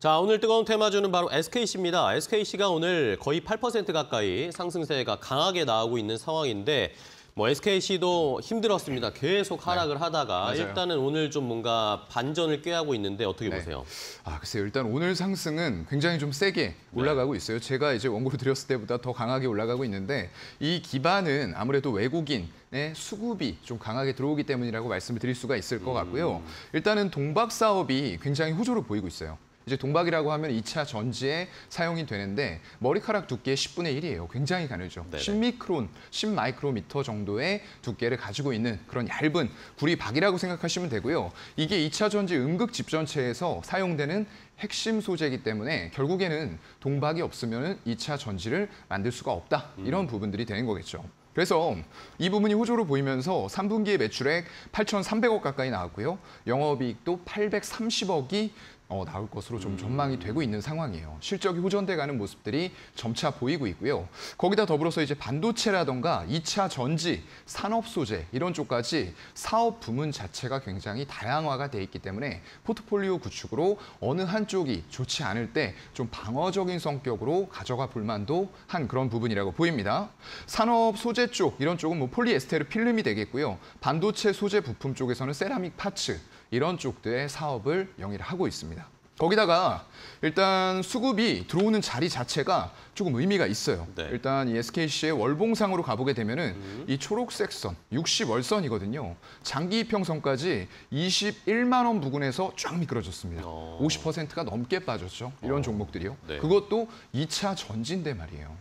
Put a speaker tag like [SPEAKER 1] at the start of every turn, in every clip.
[SPEAKER 1] 자, 오늘 뜨거운 테마주는 바로 SKC입니다. SKC가 오늘 거의 8% 가까이 상승세가 강하게 나오고 있는 상황인데 뭐 SKC도 힘들었습니다. 계속 하락을 하다가
[SPEAKER 2] 맞아요.
[SPEAKER 1] 일단은 오늘 좀 뭔가 반전을 꾀하고 있는데 어떻게
[SPEAKER 2] 네.
[SPEAKER 1] 보세요?
[SPEAKER 2] 아, 글쎄요. 일단 오늘 상승은 굉장히 좀 세게 올라가고 있어요. 제가 이제 원고를 드렸을 때보다 더 강하게 올라가고 있는데 이 기반은 아무래도 외국인의 수급이 좀 강하게 들어오기 때문이라고 말씀을 드릴 수가 있을 것 같고요. 일단은 동박 사업이 굉장히 호조를 보이고 있어요. 이제 동박이라고 하면 2차 전지에 사용이 되는데 머리카락 두께 10분의 1이에요. 굉장히 가늘죠.
[SPEAKER 1] 네네.
[SPEAKER 2] 10미크론, 10마이크로미터 정도의 두께를 가지고 있는 그런 얇은 구리박이라고 생각하시면 되고요. 이게 2차 전지 음극 집전체에서 사용되는 핵심 소재이기 때문에 결국에는 동박이 없으면 2차 전지를 만들 수가 없다. 이런 부분들이 되는 거겠죠. 그래서 이 부분이 호조로 보이면서 3분기의 매출액 8,300억 가까이 나왔고요. 영업이익도 830억이 어, 나올 것으로 좀 전망이 되고 있는 상황이에요. 실적이 호전돼가는 모습들이 점차 보이고 있고요. 거기다 더불어서 이제 반도체라던가 2차 전지, 산업 소재 이런 쪽까지 사업 부문 자체가 굉장히 다양화가 돼 있기 때문에 포트폴리오 구축으로 어느 한쪽이 좋지 않을 때 좀 방어적인 성격으로 가져가 볼 만도 한 그런 부분이라고 보입니다. 산업 소재 쪽 이런 쪽은 뭐 폴리에스테르 필름이 되겠고요. 반도체 소재 부품 쪽에서는 세라믹 파츠 이런 쪽들의 사업을 영위를 하고 있습니다. 거기다가 일단 수급이 들어오는 자리 자체가 조금 의미가 있어요.
[SPEAKER 1] 네.
[SPEAKER 2] 일단 이 SKC의 월봉상으로 가보게 되면은 이 초록색 선, 60월선이거든요. 장기 이평선까지 21만 원 부근에서 쫙 미끄러졌습니다.
[SPEAKER 1] 어.
[SPEAKER 2] 50%가 넘게 빠졌죠. 이런 종목들이요.
[SPEAKER 1] 네.
[SPEAKER 2] 그것도 2차 전지인데 말이에요.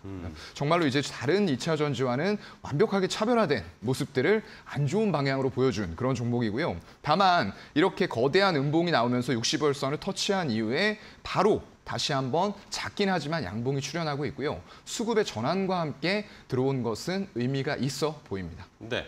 [SPEAKER 2] 정말로 이제 다른 2차 전지와는 완벽하게 차별화된 모습들을 안 좋은 방향으로 보여준 그런 종목이고요. 다만 이렇게 거대한 음봉이 나오면서 60월선을 터치한 이후에 바로 다시 한번 작긴 하지만 양봉이 출현하고 있고요. 수급의 전환과 함께 들어온 것은 의미가 있어 보입니다.
[SPEAKER 1] 네.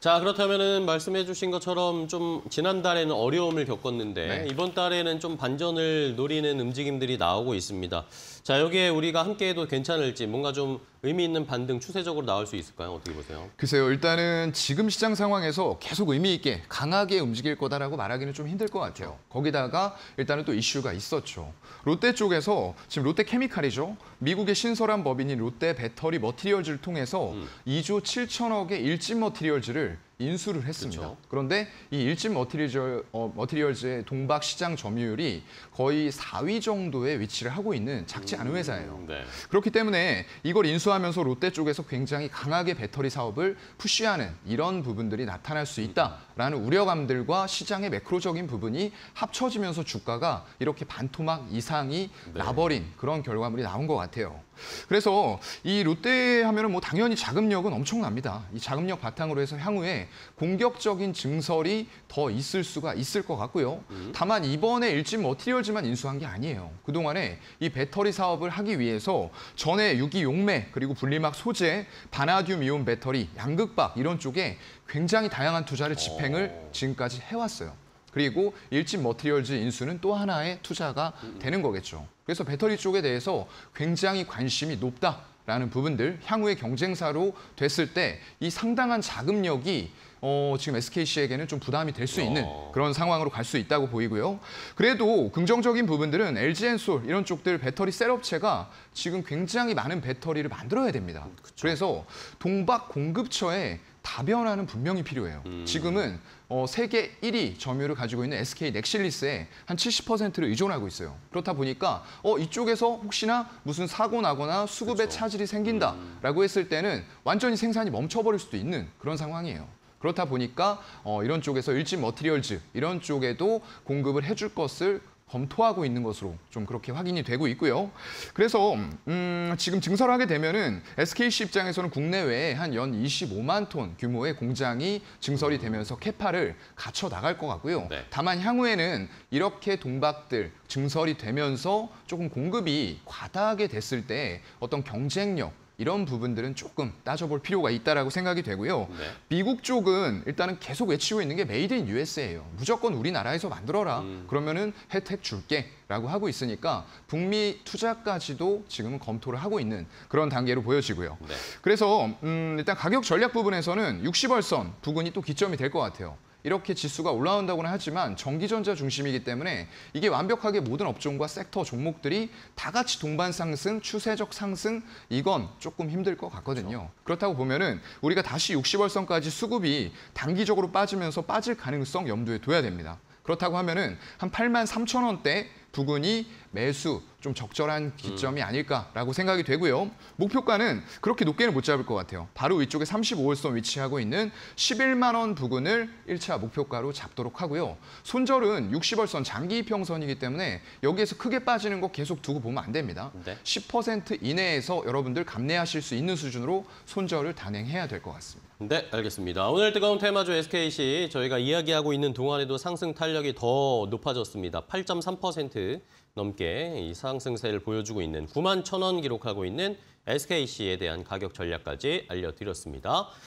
[SPEAKER 1] 자, 그렇다면은 말씀해 주신 것처럼 좀 지난달에는 어려움을 겪었는데
[SPEAKER 2] 네.
[SPEAKER 1] 이번 달에는 좀 반전을 노리는 움직임들이 나오고 있습니다. 자, 여기에 우리가 함께 해도 괜찮을지 뭔가 좀 의미 있는 반등 추세적으로 나올 수 있을까요? 어떻게 보세요?
[SPEAKER 2] 글쎄요, 일단은 지금 시장 상황에서 계속 의미 있게 강하게 움직일 거다라고 말하기는 좀 힘들 것 같아요. 거기다가 일단은 또 이슈가 있었죠. 롯데 쪽에서 지금 롯데 케미칼이죠. 미국의 신설한 법인인 롯데 배터리 머티리얼즈를 통해서 2조 7천억의 일진 머티리얼즈를 인수를 했습니다.
[SPEAKER 1] 그쵸.
[SPEAKER 2] 그런데이 일진 머티리얼, 어, 머티리얼즈의 동박 시장 점유율이 거의 4위 정도의 위치를 하고 있는 작지 않은 회사예요.
[SPEAKER 1] 네.
[SPEAKER 2] 그렇기 때문에 이걸 인수하면서 롯데 쪽에서 굉장히 강하게 배터리 사업을 푸시하는 이런 부분들이 나타날 수 있다라는 우려감들과 시장의 매크로적인 부분이 합쳐지면서 주가가 이렇게 반토막 이상이
[SPEAKER 1] 네.
[SPEAKER 2] 나버린 그런 결과물이 나온 것 같아요. 그래서 이 롯데 하면은 뭐 당연히 자금력은 엄청납니다. 이 자금력 바탕으로 해서 향후에 공격적인 증설이 더 있을 수가 있을 것 같고요. 다만 이번에 일진 머티리얼즈만 인수한 게 아니에요. 그동안에 이 배터리 사업을 하기 위해서 전에 유기 용매 그리고 분리막 소재, 바나듐 이온 배터리, 양극박 이런 쪽에 굉장히 다양한 투자를 집행을 지금까지 해왔어요. 그리고 일진 머티리얼즈 인수는 또 하나의 투자가 되는 거겠죠. 그래서 배터리 쪽에 대해서 굉장히 관심이 높다 라는 부분들, 향후의 경쟁사로 됐을 때 이 상당한 자금력이 어, 지금 SKC에게는 좀 부담이 될 수 있는
[SPEAKER 1] 어.
[SPEAKER 2] 그런 상황으로 갈 수 있다고 보이고요. 그래도 긍정적인 부분들은 LG엔솔 이런 쪽들 배터리 셀업체가 지금 굉장히 많은 배터리를 만들어야 됩니다. 그래서 동박 공급처에 다변화는 분명히 필요해요. 지금은 어, 세계 1위 점유율을 가지고 있는 SK 넥실리스에 한 70%를 의존하고 있어요. 그렇다 보니까 어, 이쪽에서 혹시나 무슨 사고 나거나 수급에
[SPEAKER 1] 그쵸.
[SPEAKER 2] 차질이 생긴다라고 했을 때는 완전히 생산이 멈춰버릴 수도 있는 그런 상황이에요. 그렇다 보니까 어, 이런 쪽에서 일진 머티리얼즈 이런 쪽에도 공급을 해줄 것을 검토하고 있는 것으로 좀 그렇게 확인이 되고 있고요. 그래서 음, 지금 증설하게 되면은 SKC 입장에서는 국내외에 한 연 25만 톤 규모의 공장이 증설이 되면서 capa를 갖춰 나갈 것 같고요.
[SPEAKER 1] 네.
[SPEAKER 2] 다만 향후에는 이렇게 동박들 증설이 되면서 조금 공급이 과다하게 됐을 때 어떤 경쟁력 이런 부분들은 조금 따져볼 필요가 있다라고 생각이 되고요.
[SPEAKER 1] 네.
[SPEAKER 2] 미국 쪽은 일단은 계속 외치고 있는 게 made in USA예요. 무조건 우리나라에서 만들어라.
[SPEAKER 1] 음.
[SPEAKER 2] 그러면은 혜택 줄게라고 하고 있으니까 북미 투자까지도 지금은 검토를 하고 있는 그런 단계로 보여지고요.
[SPEAKER 1] 네.
[SPEAKER 2] 그래서 음, 일단 가격 전략 부분에서는 60월선 부근이 또 기점이 될 것 같아요. 이렇게 지수가 올라온다고는 하지만 전기전자 중심이기 때문에 이게 완벽하게 모든 업종과 섹터 종목들이 다 같이 동반 상승, 추세적 상승 이건 조금 힘들 것 같거든요. 그렇다고 보면은 우리가 다시 60월선까지 수급이 단기적으로 빠지면서 빠질 가능성 염두에 둬야 됩니다. 그렇다고 하면은 한 8만 3천 원대 부근이 매수 좀 적절한 기점이 아닐까라고 생각이 되고요. 목표가는 그렇게 높게는 못 잡을 것 같아요. 바로 위쪽에 35월선 위치하고 있는 11만 원 부근을 1차 목표가로 잡도록 하고요. 손절은 60월선 장기 이평선이기 때문에 여기에서 크게 빠지는 거 계속 두고 보면 안 됩니다.
[SPEAKER 1] 네.
[SPEAKER 2] 10% 이내에서 여러분들 감내하실 수 있는 수준으로 손절을 단행해야 될 것 같습니다.
[SPEAKER 1] 네, 알겠습니다. 오늘 뜨거운 테마주 SKC 저희가 이야기하고 있는 동안에도 상승 탄력이 더 높아졌습니다. 8.3% 넘게 이 상 승세를 보여주고 있는 9만 1천 원 기록하고 있는 SKC에 대한 가격 전략까지 알려드렸습니다.